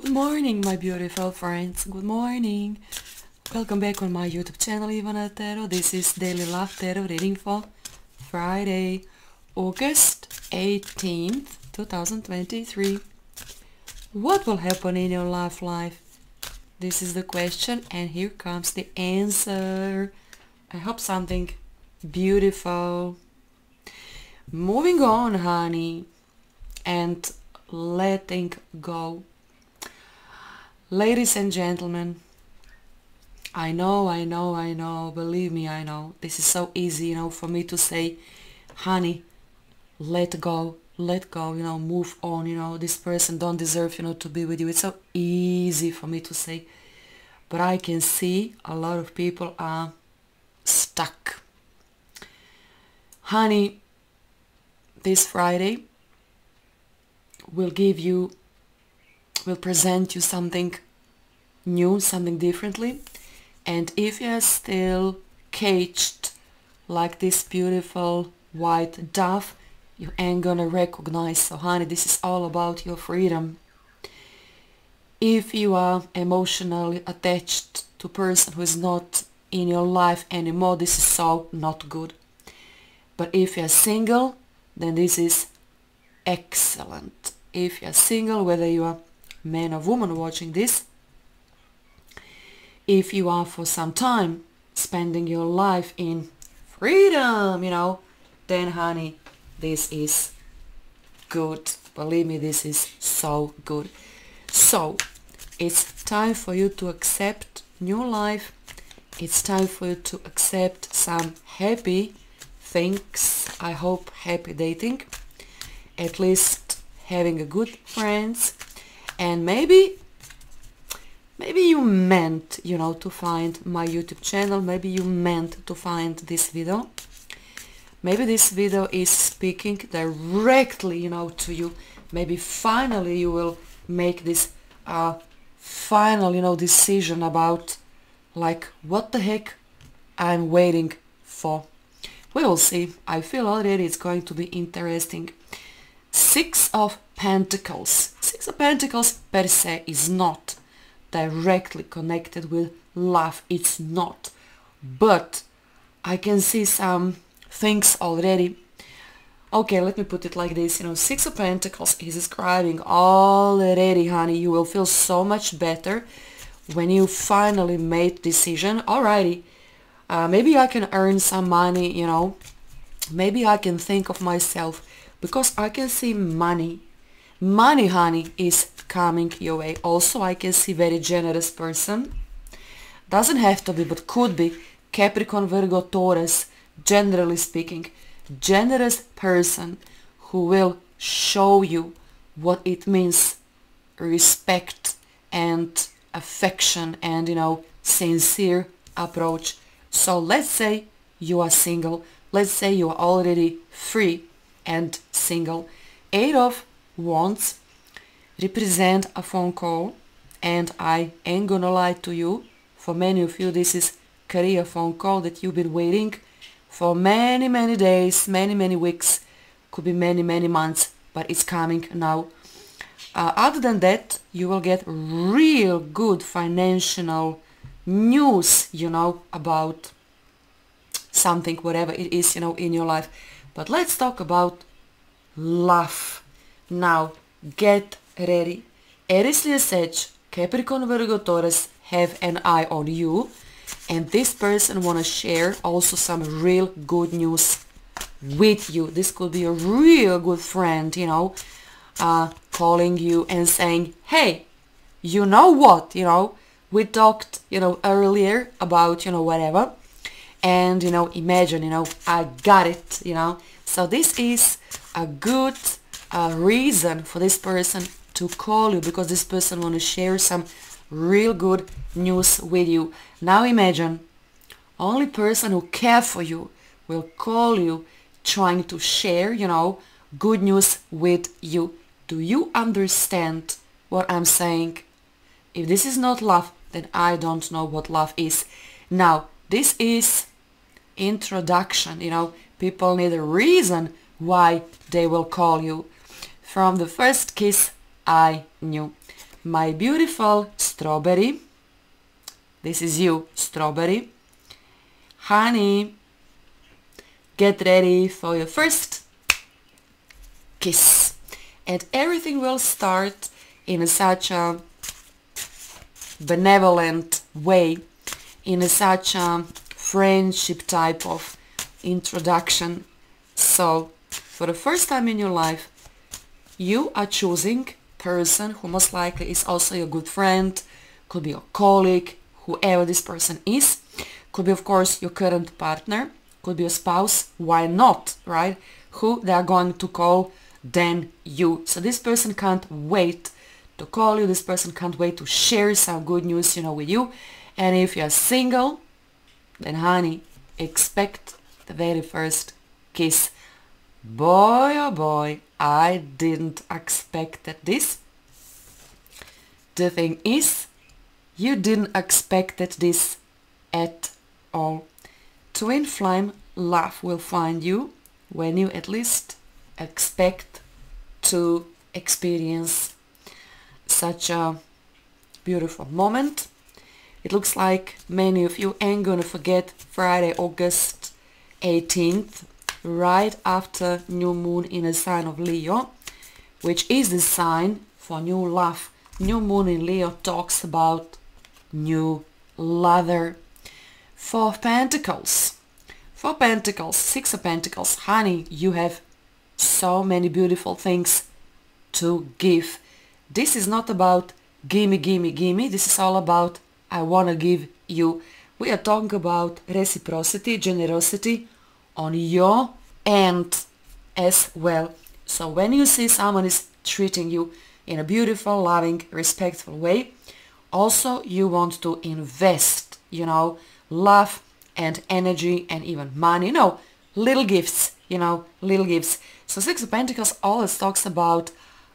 Good morning my beautiful friends, good morning. Welcome back on my YouTube channel Ivana Tarot. This is Daily Love Tarot reading for Friday, August 18th, 2023. What will happen in your love life? This is the question and here comes the answer. I hope something beautiful. Moving on, honey, and letting go. Ladies and gentlemen, I know, I know, I know, believe me, I know. This is so easy, you know, for me to say, honey, let go, let go, you know, move on, you know, this person don't deserve, you know, to be with you. It's so easy for me to say. But I can see a lot of people are stuck. Honey, this Friday will give you will present you something new, something differently. And if you're still caged like this beautiful white dove, you ain't gonna recognize. So honey, this is all about your freedom. If you are emotionally attached to person who is not in your life anymore, this is so not good. But if you're single, then this is excellent. If you're single, whether you are man or woman watching this, if you are for some time spending your life in freedom, you know, then honey, this is good. Believe me, this is so good. So, it's time for you to accept new life. It's time for you to accept some happy things. I hope happy dating. At least having a good friends and maybe maybe you meant you know to find my youtube channel. Maybe you meant to find this video. Maybe this video is speaking directly you know to you. Maybe finally you will make this uh, final you know decision about like what the heck I'm waiting for. We will see. I feel already it's going to be interesting. Six of pentacles Six of Pentacles per se is not directly connected with love. It's not. But I can see some things already. Okay, let me put it like this. You know, Six of Pentacles is describing already, honey. You will feel so much better when you finally made decision. Alrighty, uh, maybe I can earn some money, you know. Maybe I can think of myself because I can see money money honey is coming your way. Also i can see very generous person. Doesn't have to be but could be. Capricorn virgo taurus generally speaking generous person who will show you what it means respect and affection and you know sincere approach. So let's say you are single. Let's say you are already free and single. Eight of Wands represent a phone call and I ain't gonna lie to you, for many of you this is career phone call that you've been waiting for many many days, many many weeks, could be many many months, but it's coming now. Uh, other than that, you will get real good financial news, you know, about something, whatever it is, you know, in your life. But let's talk about love. Now, get ready. Aries Leo Capricorn Virgo Taurus have an eye on you and this person want to share also some real good news with you. This could be a real good friend, you know, uh, calling you and saying, hey, you know what, you know, we talked, you know, earlier about, you know, whatever. And, you know, imagine, you know, I got it, you know. So this is a good a reason for this person to call you because this person want to share some real good news with you. Now imagine only person who care for you will call you trying to share, you know, good news with you. Do you understand what I'm saying? If this is not love, then I don't know what love is. Now, this is introduction, you know, people need a reason why they will call you. From the first kiss, I knew. my beautiful strawberry. This is you, strawberry. Honey, get ready for your first kiss. And everything will start in such a benevolent way, in such a friendship type of introduction. So, for the first time in your life, you are choosing person who most likely is also your good friend, could be your colleague, whoever this person is. Could be, of course, your current partner, could be your spouse, why not, right? Who they are going to call then you. So this person can't wait to call you, this person can't wait to share some good news, you know, with you. And if you're single, then honey, expect the very first kiss. Boy oh boy, I didn't expect that this. The thing is, you didn't expect that this at all. Twin flame love will find you when you at least expect to experience such a beautiful moment. It looks like many of you ain't gonna forget Friday, August 18th, right after new moon in a sign of Leo, which is the sign for new love. New moon in Leo talks about new lover. Four Pentacles. Four Pentacles, Six of Pentacles. Honey, you have so many beautiful things to give. This is not about gimme, gimme, gimme. This is all about I want to give you. We are talking about reciprocity, generosity on your end as well. So when you see someone is treating you in a beautiful, loving, respectful way, also you want to invest, you know, love and energy and even money, you know, little gifts, you know, little gifts. So Six of Pentacles always talks about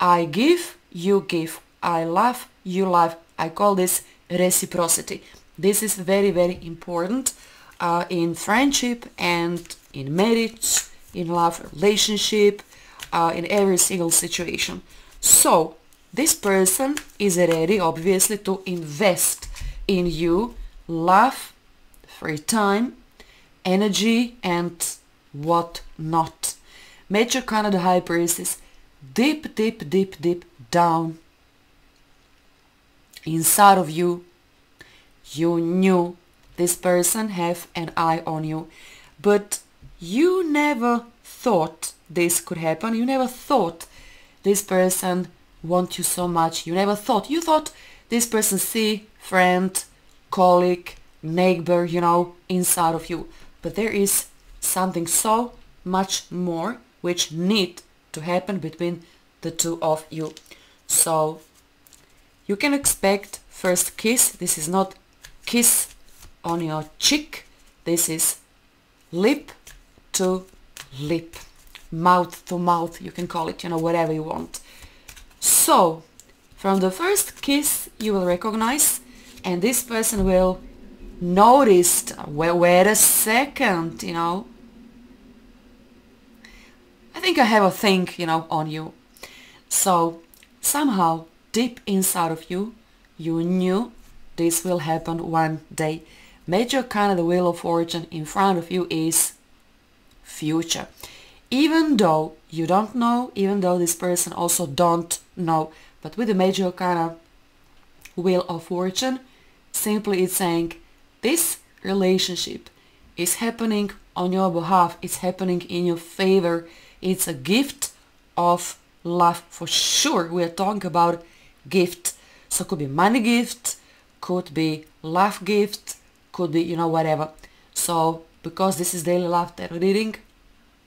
I give, you give, I love, you love. I call this reciprocity. This is very, very important uh, in friendship and in marriage, in love relationship, uh, in every single situation. So this person is ready obviously to invest in you love, free time, energy and what not. Major Arcana High Priestess deep, deep, deep, deep down inside of you you knew this person have an eye on you. But you never thought this could happen. You never thought this person want you so much. You never thought. You thought this person see friend colleague neighbor you know inside of you. But there is something so much more which need to happen between the two of you. So you can expect first kiss. This is not kiss on your cheek. This is lip to lip mouth to mouth you can call it you know whatever you want. So from the first kiss you will recognize and this person will notice well wait a second you know. I think I have a thing you know on you. So somehow deep inside of you you knew this will happen one day major kind of the wheel of fortune in front of you is future. Even though you don't know even though this person also don't know but with the major kind of wheel of fortune simply it's saying this relationship is happening on your behalf it's happening in your favor. It's a gift of love. For sure we're talking about gift. So could be money gift could be love gift could be you know whatever. So because this is daily love tarot reading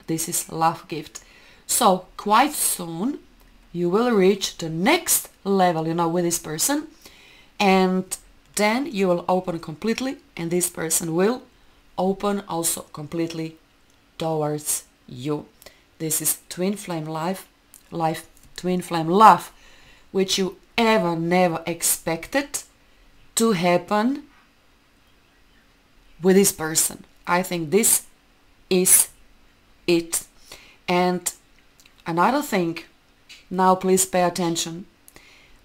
this is love gift. So quite soon you will reach the next level you know with this person. And then you will open completely and this person will open also completely towards you. This is twin flame life life twin flame love which you ever never expected to happen with this person i think this is it and another thing now please pay attention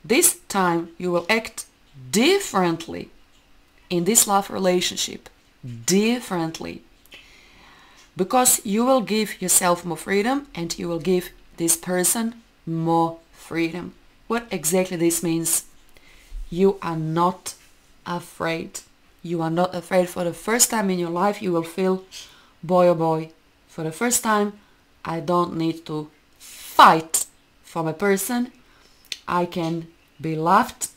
This time you will act differently in this love relationship. Differently. Because you will give yourself more freedom and you will give this person more freedom. What exactly this means? You are not afraid. You are not afraid for the first time in your life you will feel, boy oh boy, for the first time I don't need to fight for my person. I can be loved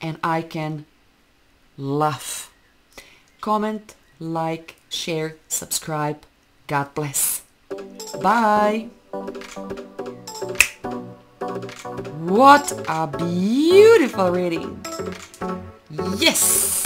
and I can love. Comment, like, share, subscribe. God bless. Bye. What a beautiful reading. Yes.